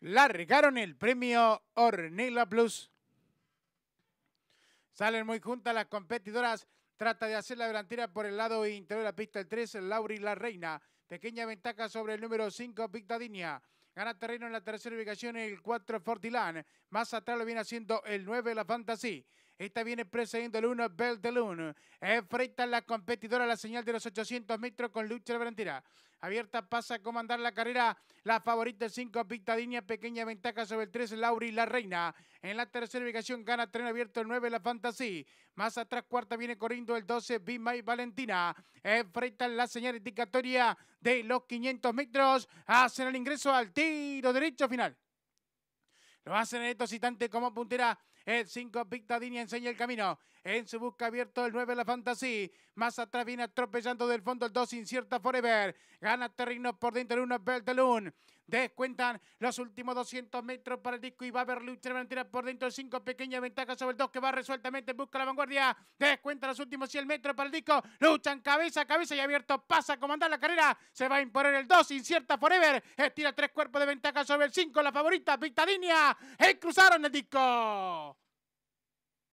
largaron el premio Ornella Plus. Salen muy juntas las competidoras. Trata de hacer la delantera por el lado interior de la pista el 3, Lauri La Reina. Pequeña ventaja sobre el número 5, Victadinia. Gana terreno en la tercera ubicación el 4 Fortilán. Más atrás lo viene haciendo el 9 La Fantasy. Esta viene precediendo el 1 Bell de Enfrenta la competidora la señal de los 800 metros con lucha delantera. Abierta pasa a comandar la carrera la favorita 5 Victadinia. Pequeña ventaja sobre el 3 Lauri La Reina. En la tercera ubicación gana tren abierto el 9 La Fantasy. Más atrás cuarta viene corriendo el 12 Bima y Valentina. Enfrenta la señal indicatoria de los 500 metros. Hacen el ingreso al tiro derecho final. Lo hacen en estos instantes como puntera el 5 Victadini enseña el camino. En su busca abierto el 9 La Fantasy. Más atrás viene atropellando del fondo el 2 Incierta Forever. Gana terreno por dentro el 1 Beltelun. Descuentan los últimos 200 metros para el disco y va a haber lucha por dentro el 5. Pequeña ventaja sobre el 2 que va resueltamente en busca de la vanguardia. Descuentan los últimos 100 metros para el disco. Luchan cabeza a cabeza y abierto. Pasa a comandar la carrera. Se va a imponer el 2. Incierta Forever. Estira tres cuerpos de ventaja sobre el 5. La favorita Victadinia. Y cruzaron el disco.